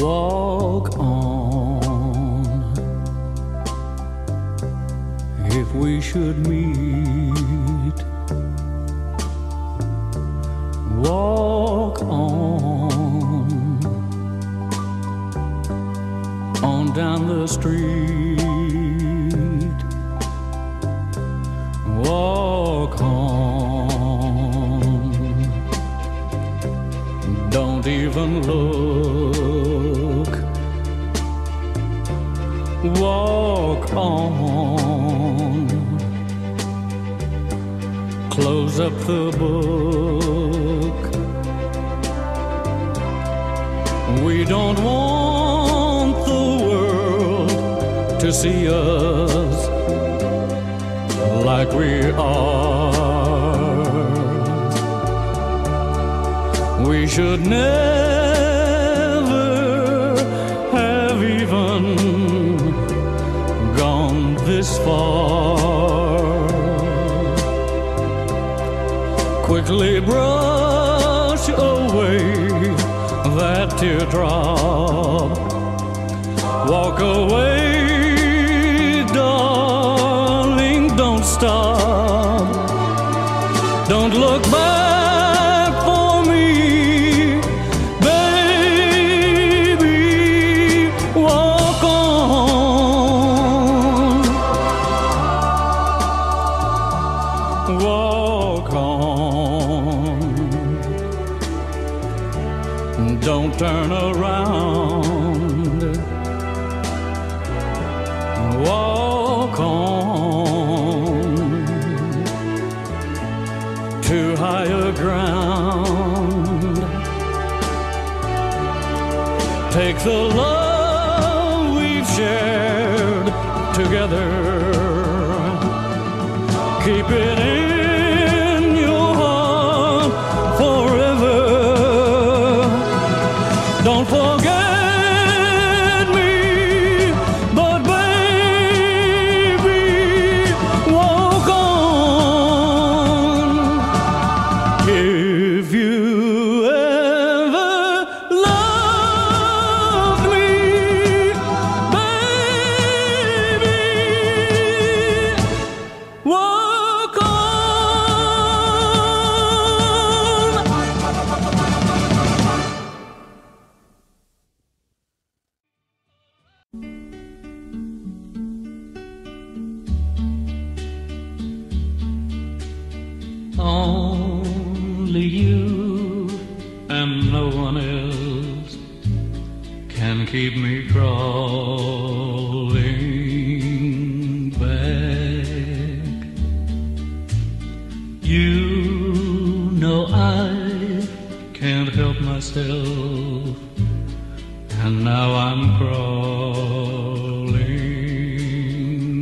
walk on if we should meet. Walk on on down the street. Walk on. Don't even look. Walk on. Close up the book. We don't want the world to see us like we are. We should never Quickly brush away that teardrop. Walk away, darling, don't stop. Don't look back for me, baby. Walk on, walk turn around. Walk on to higher ground. Take the love we've shared together. Keep it in can keep me crawling back. You know I can't help myself, and now I'm crawling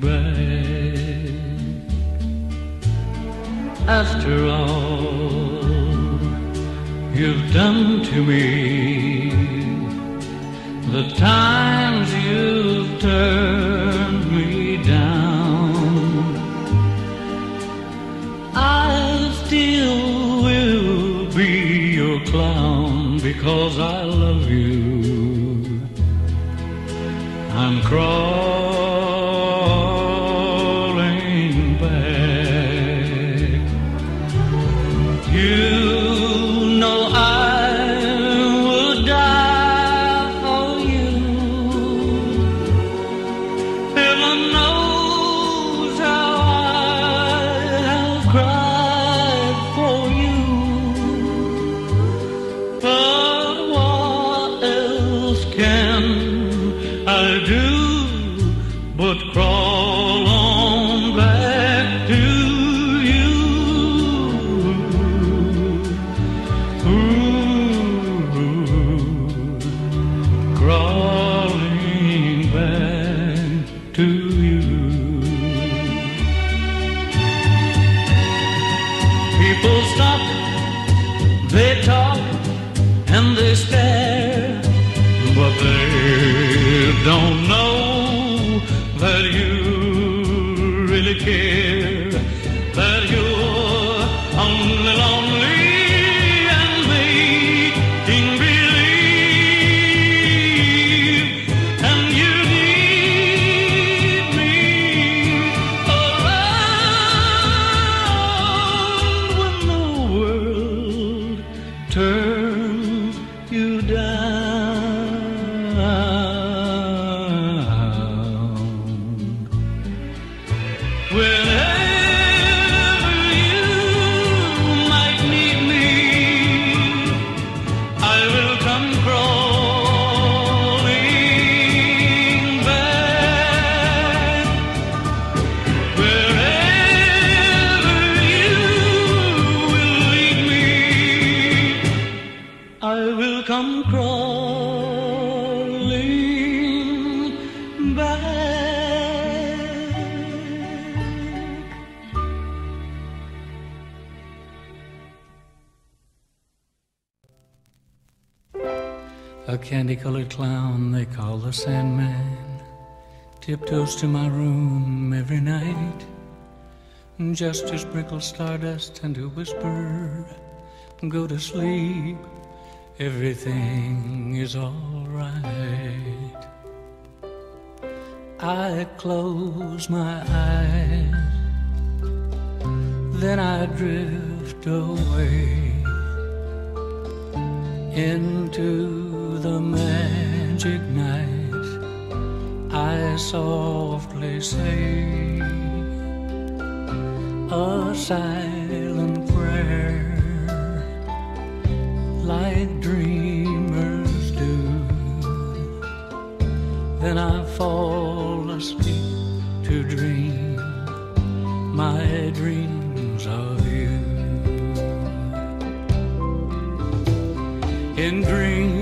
back. After all you've done to me, the times you've turned me down, I still will be your clown because I love you. I'm crawling don't know that you really care, candy-colored clown they call the Sandman tiptoes to my room every night just to sprinkle stardust and to whisper, Go to sleep, everything is all right. I close my eyes, then I drift away into the magic night, I softly say a silent prayer like dreamers do. Then I fall asleep to dream my dreams of you. In dreams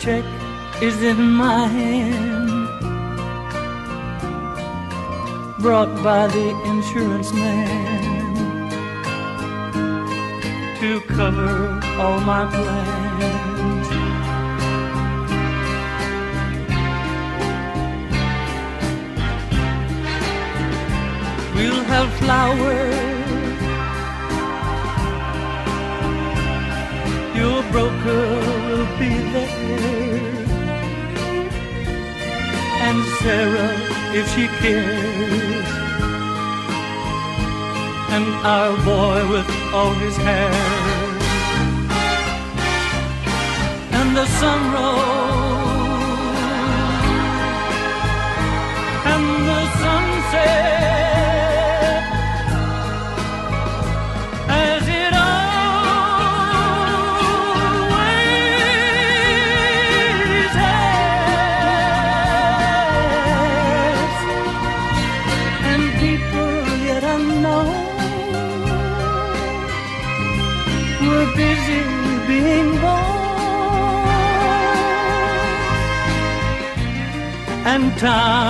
check is in my hand, brought by the insurance man to cover all my plans. We'll have flowers. Your broker Sarah if she cares. And our boy with all his hair. And the sun rose. And the sunset. Time